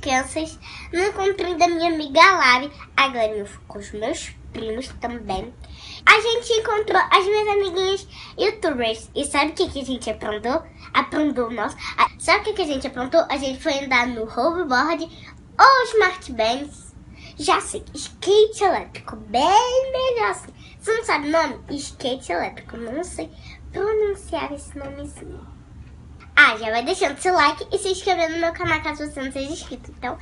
crianças no encontro da minha amiga Lari. A Glória foi com os meus primos também. A gente encontrou as minhas amiguinhas youtubers. E sabe o que, que a gente aprontou? Aprontou, nossa. Sabe o que, que a gente aprontou? A gente foi andar no hoverboard ou smart bands. Já sei, skate elétrico. Bem melhor assim. Você não sabe o nome? Skate elétrico. Não sei pronunciar esse nomezinho. Ah, já vai deixando seu like e se inscrevendo no meu canal caso você não seja inscrito. Então,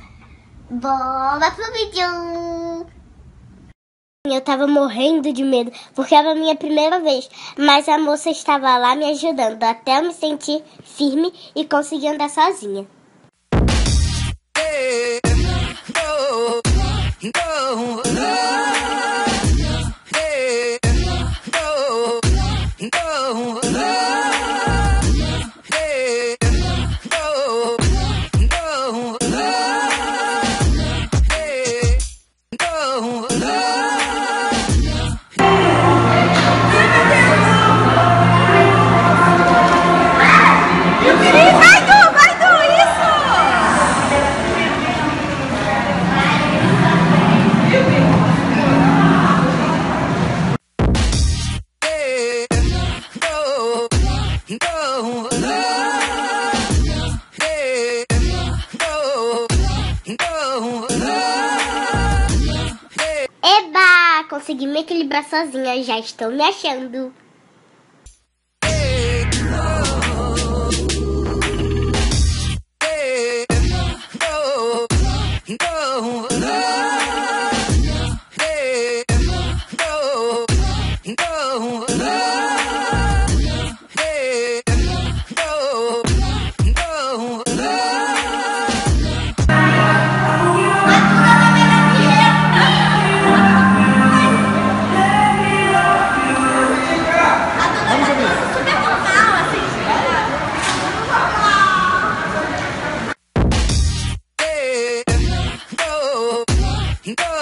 bora pro vídeo! Eu tava morrendo de medo, porque era a minha primeira vez, mas a moça estava lá me ajudando até eu me sentir firme e conseguir andar sozinha. Eba! Consegui me equilibrar sozinha, já estou me achando.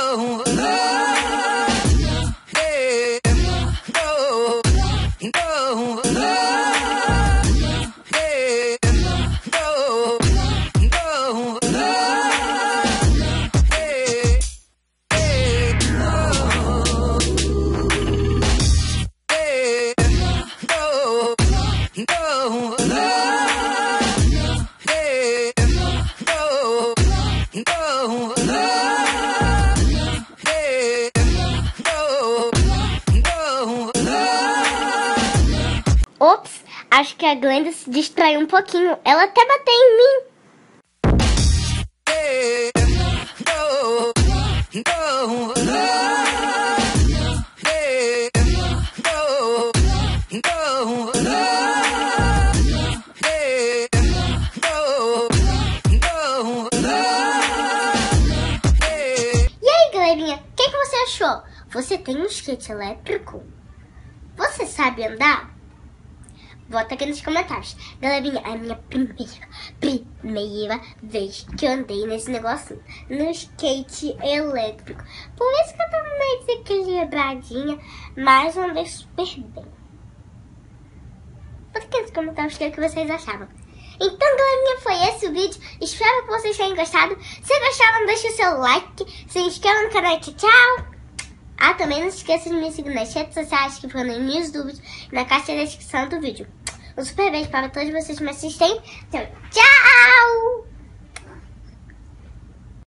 oh. Ops, acho que a Glenda se distraiu um pouquinho. Ela até bateu em mim. E aí, galerinha, o que, que você achou? Você tem um skate elétrico? Você sabe andar? Bota aqui nos comentários. Galerinha, é a minha primeira, primeira vez que eu andei nesse negócio no skate elétrico. Por isso que eu tô meio desequilibradinha, mas andei super bem. Bota aqui nos comentários o que, é que vocês achavam. Então, galerinha, foi esse o vídeo. Espero que vocês tenham gostado. Se gostaram, deixe o seu like. Se inscreva no canal. Tchau, tchau. Ah, também não esqueça de me seguir nas redes sociais que foram nas minhas dúvidas na caixa de descrição do vídeo. Um super beijo para todos vocês que me assistem. Então, tchau!